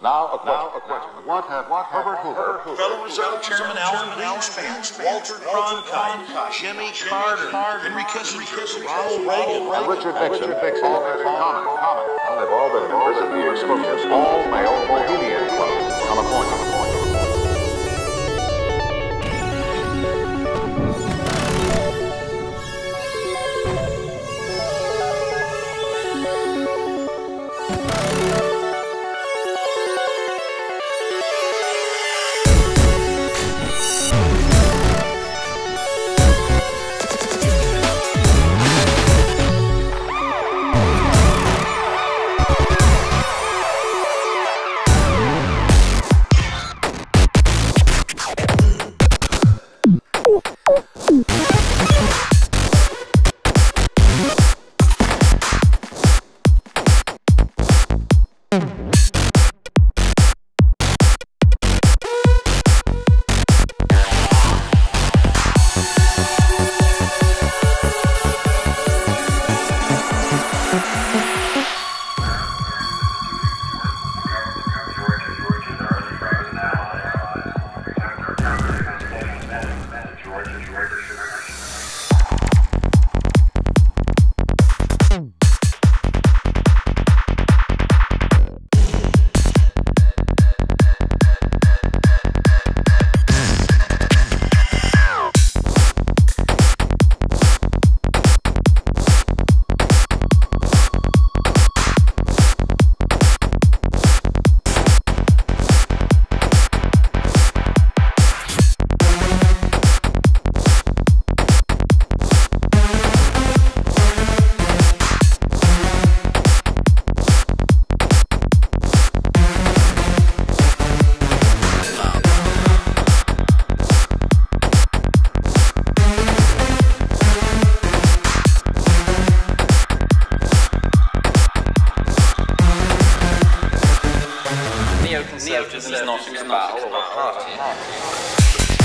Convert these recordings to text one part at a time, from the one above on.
Now a question. What have Herbert Hoover, Federal Reserve Chairman Alan Greenspan, Walter Cronkite, Jimmy Carter, Henry Kissinger, Ronald Reagan, and Richard Nixon all had in common? Well, they've all been members of the exclusive all-male Neoconservatism is not a cabal or a party.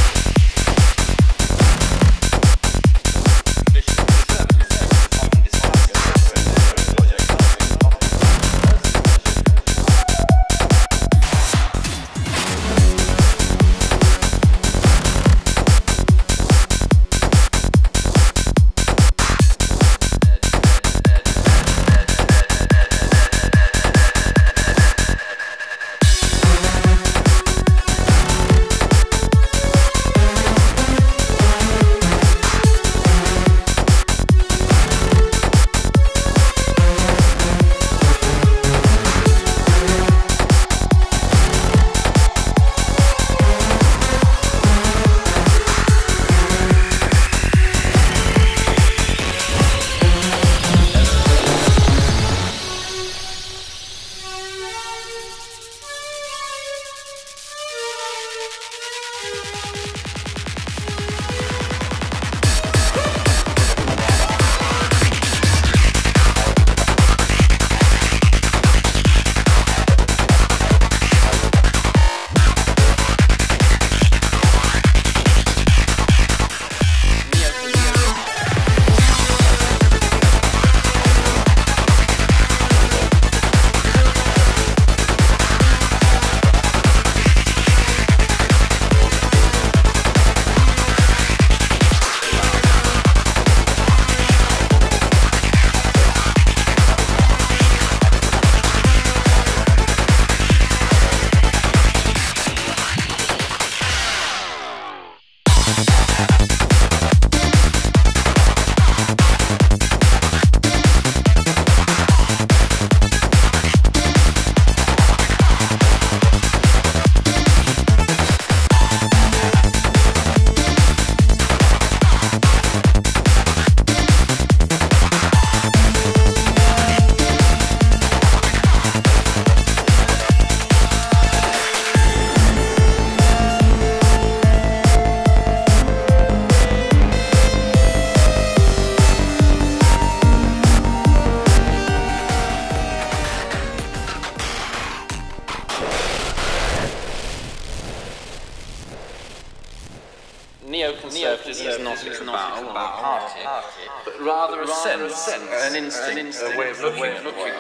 It is is not is a cabal or a party, party, but rather a sense, sense an instinct, an instinct, a way of looking at the world.